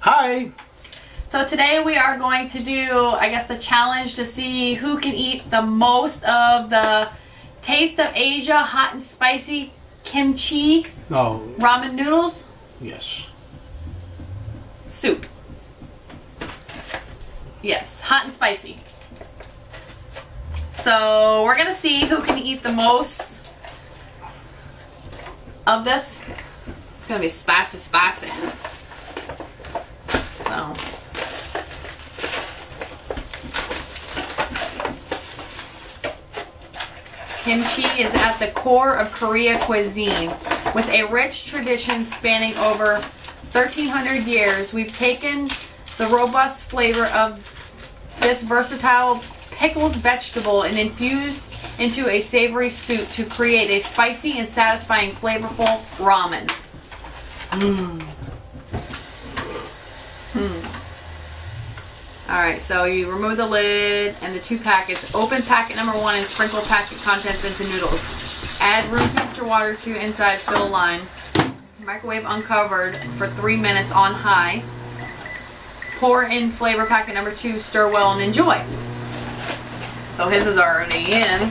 Hi. So today we are going to do, I guess, the challenge to see who can eat the most of the Taste of Asia hot and spicy kimchi No. ramen noodles Yes. Soup. Yes, hot and spicy. So we're gonna see who can eat the most of this. It's gonna be spicy, spicy. So. Kimchi is at the core of Korea cuisine. With a rich tradition spanning over 1300 years, we've taken the robust flavor of this versatile pickled vegetable and infused into a savory soup to create a spicy and satisfying flavorful ramen. Hmm. Hmm. All right, so you remove the lid and the two packets. Open packet number one and sprinkle packet contents into noodles. Add room temperature water to inside fill line. Microwave uncovered for three minutes on high. Pour in flavor packet number two, stir well and enjoy. So his is already in.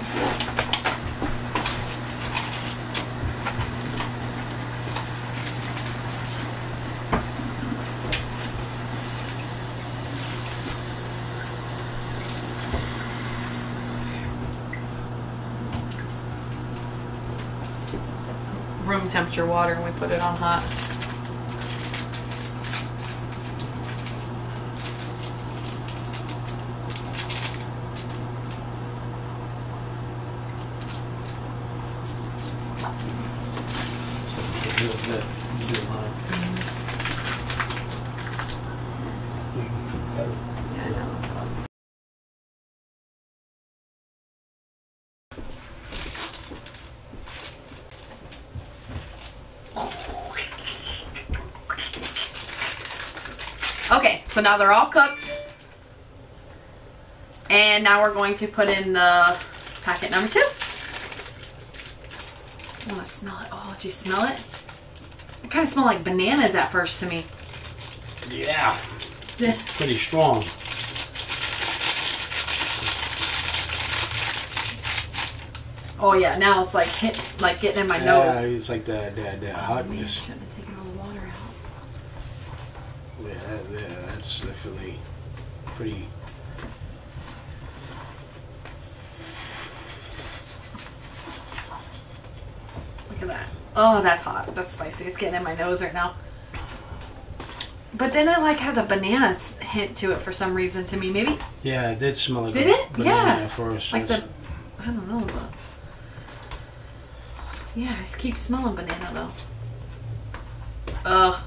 Room temperature water and we put it on hot know, that's what I was- Okay, so now they're all cooked. And now we're going to put in the packet number two. I want to smell it. Oh, did you smell it? It kind of smelled like bananas at first to me. Yeah. Yeah. Pretty strong. Oh yeah, now it's like hit, like getting in my Yeah, nose. Yeah, it's like that that Oh, hotness. shouldn't have taken all the water out. Yeah, yeah, that's definitely pretty. Look at that. Oh, that's hot. That's spicy. It's getting in my nose right now. But then it like has a banana hint to it for some reason to me. Maybe Yeah, it did smell like Did it? Yeah. first. like the It's- I don't know. The, yeah, I keep smelling banana though. Ugh.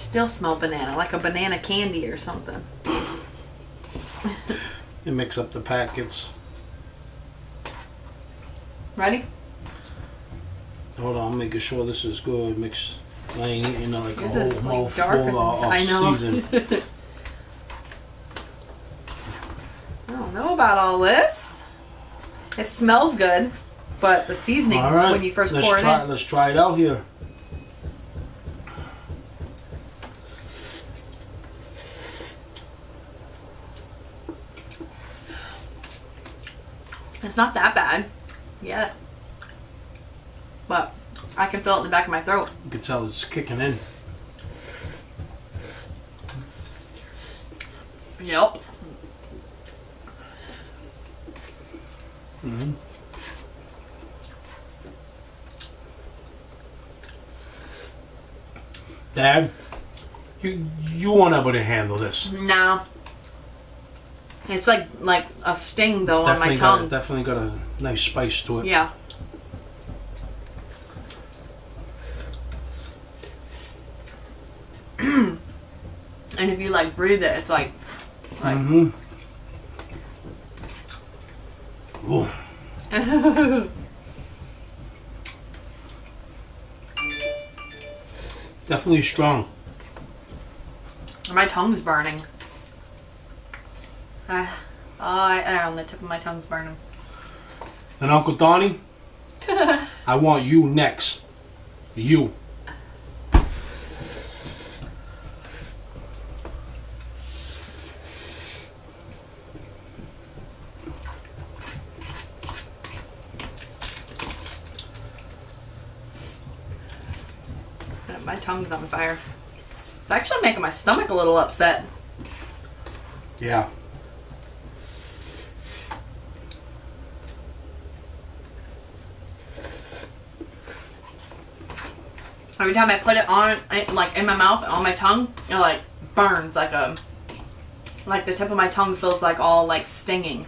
Still smell banana, like a banana candy or something. They mix up the packets. Ready? Hold on, I'm making sure this is good. Mix. I ain't eating like This a whole like mouthful darker. of, of I know. season. I don't know about all this. It smells good, but the seasonings All right, when you 1st let's pour it try, in. Let's try it out here. It's not that bad yet. But I can feel it in the back of my throat. You can tell it's kicking in. Yep. hmm Dad, you you won't able to handle this. No. It's like like a sting though it's on my tongue. Got, definitely got a nice spice to it. Yeah. and if you like breathe it, it's like. like mm hmm. definitely strong. My tongue's burning. Ah, oh, I, I on the tip of my tongue's burning. And Uncle Donnie, I want you next. You. My tongue's on fire. It's actually making my stomach a little upset. Yeah. Every time I put it on, like in my mouth, on my tongue, it like burns like a, like the tip of my tongue feels like all like stinging.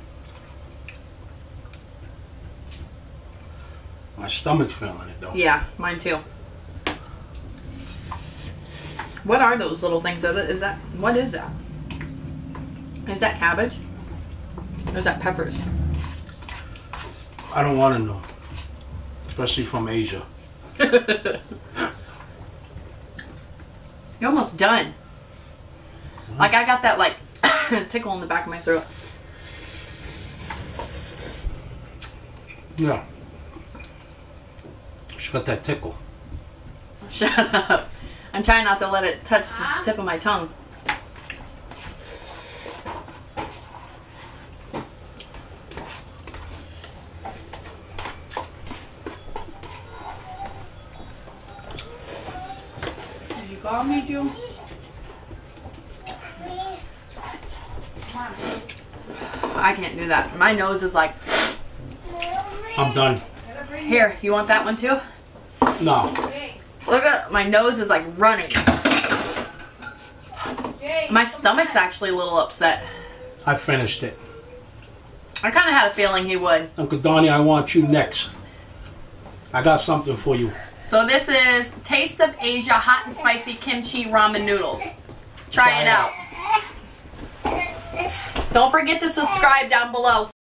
My stomach's feeling it though. Yeah, mine too. What are those little things? Is that what is that? Is that cabbage? Or is that peppers? I don't want to know. Especially from Asia. You're almost done. Like I got that like tickle in the back of my throat. Yeah. She got that tickle. Shut up. I'm trying not to let it touch the ah. tip of my tongue. Did me, Joe? I can't do that. My nose is like, I'm done. here, you want that one too? No. Look at my nose is like running. My stomach's actually a little upset. I finished it. I kind of had a feeling he would. Uncle Donnie, I want you next. I got something for you. So this is Taste of Asia hot and spicy kimchi ramen noodles. Try, Try it it out. Don't forget to subscribe down below.